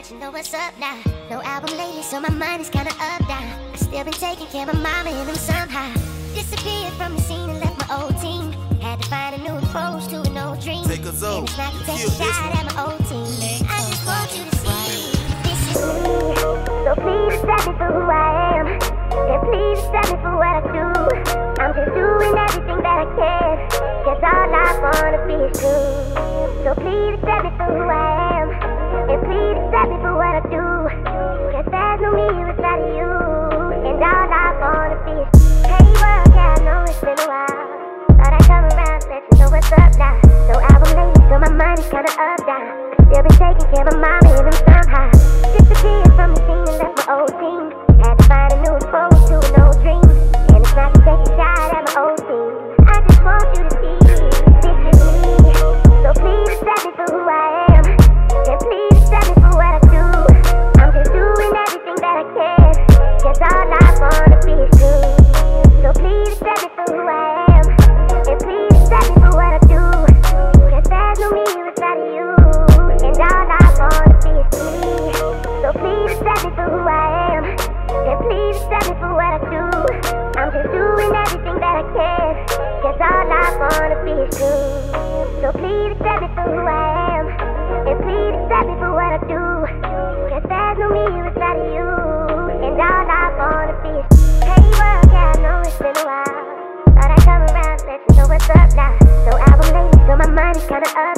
let you know what's up now. No album lately, so my mind is kinda up down. I still been taking care of my mama and them somehow. Disappeared from the scene and left my old team. Had to find a new approach to an old dream. Take a zone. And it's not to take a shot one. at my old team. I just want you to see this is me. So please accept me for who I am. And please accept me for what I do. I'm just doing everything that I can. Cause all I wanna be is you. So please accept me for who I am. Been taking doing everything that I can. Cause all I wanna be is you. So please accept me for who I am. And please accept me for what I do. Cause there's no me without you. And all I wanna be is Hey world, yeah, I know it's been a while. Thought I'd come around, let you know what's up now. No album lately, so my mind is kinda up